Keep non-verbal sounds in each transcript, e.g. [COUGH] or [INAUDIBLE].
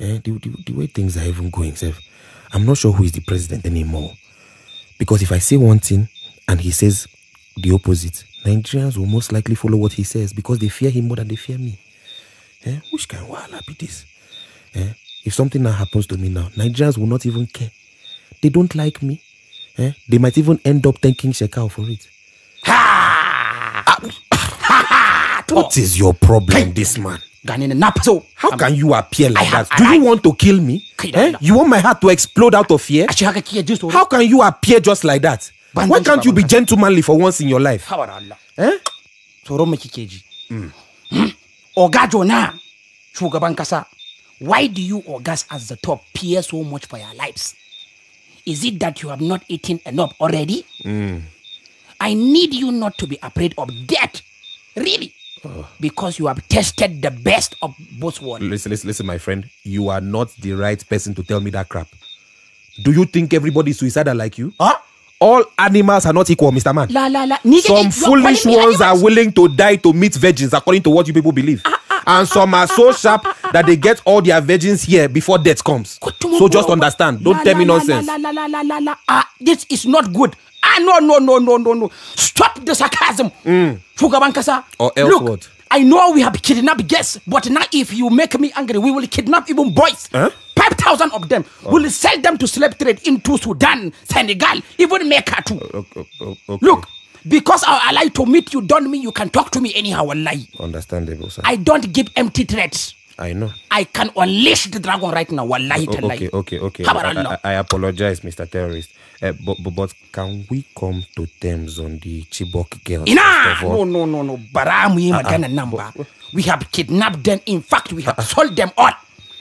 Eh, the, the, the way things are even going, sef, I'm not sure who is the president anymore. Because if I say one thing and he says the opposite, Nigerians will most likely follow what he says because they fear him more than they fear me. Eh? Which kind of wahala be this? Eh? If something now happens to me now, Nigerians will not even care. They don't like me. Eh? They might even end up thanking Shekau for it. Ha! What is your problem, this man? Gane na napaso. How can you appear like I have- that? Do I- you want to kill me? Eh? You want my heart to explode out of fear? Ashe haka kike ji tsoro. How can you appear just like that? Why can't you be gentlemanly for once in your life? Hawa da Allah. Eh? Tsoron mu kike ji. Hmm? Oga Jona, shugaban kasa. Why do you Ogas as the top fear so much for your lives? Is it that you have not eaten enough already? I need you not to be afraid of death. Really. Because you have tested the best of both worlds. Listen, listen, listen, my friend. You are not the right person to tell me that crap. Do you think everybody is suicidal like you? Huh? All animals are not equal, Mr. Man. La la la. Nigga, Some foolish ones are willing to die to meet virgins, according to what you people believe. and some are so sharp that they get all their virgins here before death comes. So just understand. Don't La, tell me nonsense. La, la, la, la, la, la. Ah, this is not good. Ah, no, no, no, no, no, no. Stop the sarcasm. Shugaban kasa. Or else Look, what? I know we have kidnapped guests, but now if you make me angry, we will kidnap even boys. Huh? 5,000 of them. Oh. We'll sell them to slave trade into Sudan, Senegal, even Mecca too. Okay, okay. Look, because I ally to meet you don't mean you can talk to me anyhow, wallahi. Understandable, sir. I don't give empty threats. I know. I can unleash the dragon right now, wallahi O- tallahi. okay, okay, okay. How about I, I, I apologize, Mr. Terrorist. Uh, but, but but can we come to terms on the Chibok girls? Ina! No, no, no, no. Bara mu yi maganan nan ba. We have kidnapped them. In fact, we have sold them all.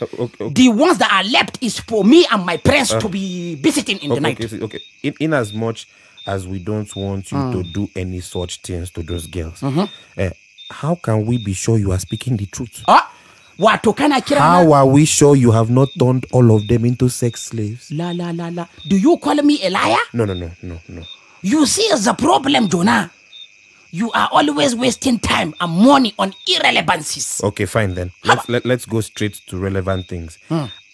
Uh, okay, okay. The ones that are left is for me and my friends to be visiting in the night. okay, okay. In, in as much as we don't want you to do any such things to those girls, uh, how can we be sure you are speaking the truth? Ah, wato kana kira How are we sure you have not turned all of them into sex slaves? La la la la. Do you call me a liar? No, no, no, no, no. You see the problem, Jonah. You are always wasting time and money on irrelevancies. Okay, fine then. Let's let, let's go straight to relevant things.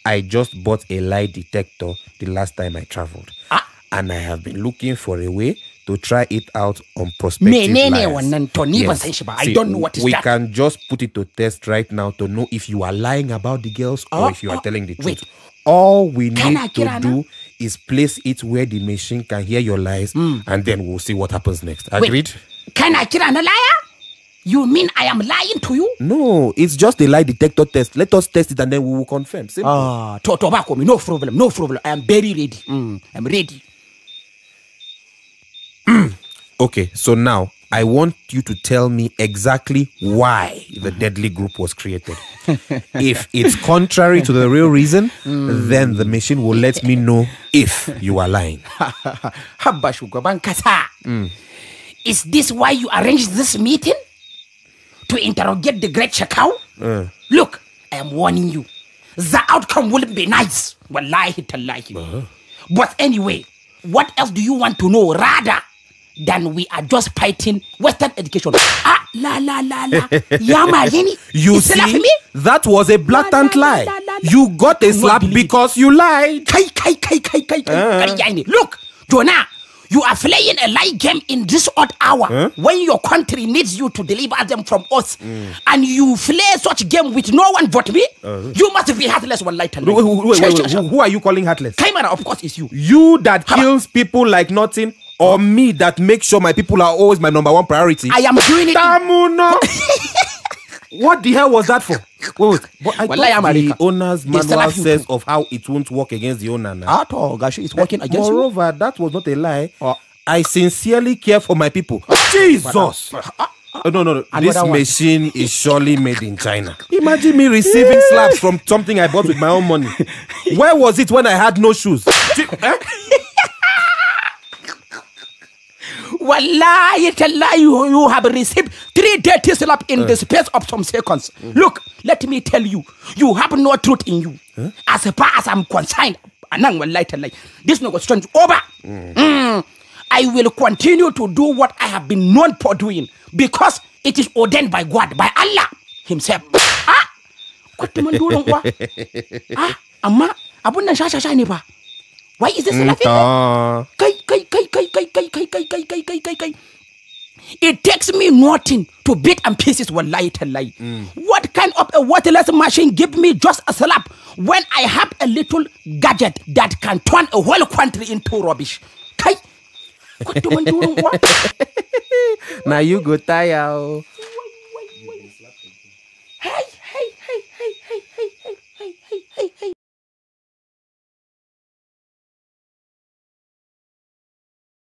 I just bought a lie detector the last time I traveled, Ah. and I have been looking for a way to try it out on prospective Menene liars. wannan to ni ban san shi ba. I don't know what is we that. can just put it to test right now to know if you are lying about the girls or Oh, if you are oh, telling the truth. wait. All we Can need to do is place it where the machine can hear your lies, and then we'll see what happens next. Hmm. Wait. Agreed? Kana kira na liar? You mean I am lying to you? No, it's just a lie detector test. Let us test it and then we will confirm. Simple. Ah, to to back me, no problem, no problem. I am very ready. Mm, I'm ready. [CLEARS THROAT] Okay, so now I want you to tell me exactly why the deadly group was created. [LAUGHS] if it's contrary to the real reason, mm. then the machine will let me know if you are lying. [LAUGHS] Shugaban. Mm. Is this why you arranged this meeting? To interrogate the great Shekau? Mm. Look, I am warning you. The outcome will be nice. Wallahi tallahi. Uh-huh. But anyway, what else do you want to know rather than we are just fighting Western education? Ah, la la la la. [LAUGHS] Yama yeni. You Is see, me? that was a blatant La, la, lie. la, la. You got a slap because you lied. kai kai kai kai kai kai Uh. look Jonah you are playing a lie game in this odd hour when your country needs you to deliver them from us and you play such game with no one but me you must be heartless one light Wait, wait, wait, wait, Who, who are you calling heartless? Kaimana of course is you You that Haba. kills people like nothing, or me that makes sure my people are always my number one priority? I am doing it Tamuno. [LAUGHS] what the hell was that for? Wait, wait. But I Wallahi, thought the America. owner's manual says of how it won't work against the owner now. at all gashi it's working against you Moreover, that was not a lie. Oh. I sincerely care for my people. Jesus. Oh, no, no, no. This Another one. machine is surely made in China. Imagine me receiving slaps from something I bought with my own money. [LAUGHS] Where was it when I had no shoes? Eh? Chi- eh? Wallahi tallahi you, you have received three dirty slap in the space of some seconds. Look, let me tell you, you have no truth in you. As far as I'm concerned, anang wallahi tallahi, this negotiation is over. Mm. I will continue to do what I have been known for doing because it is ordained by God, by Allah Himself. [LAUGHS] Ah, kwatuman durin uwa ah amma abun nan shashasha ne fa why is this laughing Ta. kai kai kai kai kai kai kai kai kai kai kai kai it takes me nothing to beat and pieces wallahi tallahi what kind of a worthless machine give me just a slap when i have a little gadget that can turn a whole country into rubbish kai kwatuman durin uwa Now you go tire.